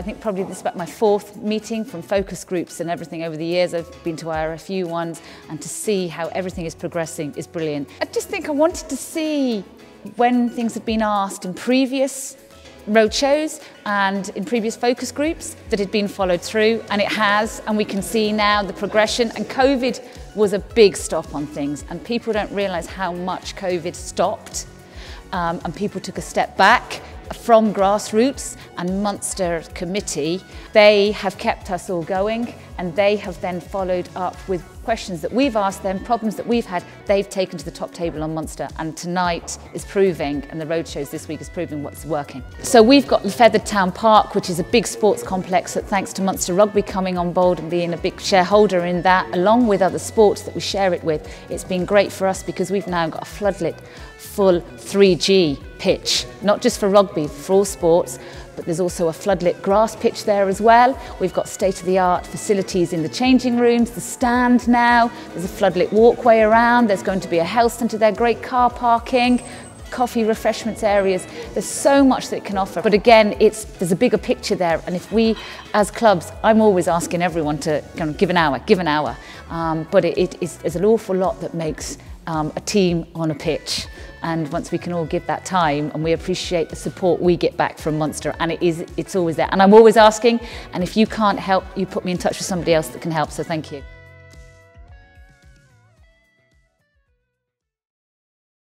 I think probably this is about my fourth meeting from focus groups and everything over the years. I've been to IRFU ones and to see how everything is progressing is brilliant. I just think I wanted to see when things have been asked in previous roadshows and in previous focus groups that had been followed through and it has and we can see now the progression and COVID was a big stop on things and people don't realise how much COVID stopped um, and people took a step back from grassroots and Munster Committee, they have kept us all going and they have then followed up with questions that we've asked them, problems that we've had, they've taken to the top table on Munster and tonight is proving, and the road shows this week is proving what's working. So we've got the Fethard Town Park, which is a big sports complex that thanks to Munster Rugby coming on board and being a big shareholder in that, along with other sports that we share it with, it's been great for us because we've now got a floodlit full 3G pitch, not just for rugby, for all sports, but there's also a floodlit grass pitch there as well. We've got state-of-the-art facilities in the changing rooms, the stand now, there's a floodlit walkway around, there's going to be a health centre there, great car parking, coffee refreshments areas. There's so much that it can offer. But again it's there's a bigger picture there. And if we as clubs I'm always asking everyone to give an hour give an hour. Um, but it, it is there's an awful lot that makes um, a team on a pitch and once we can all give that time and we appreciate the support we get back from Munster and it is it's always there and I'm always asking and if you can't help you put me in touch with somebody else that can help so thank you.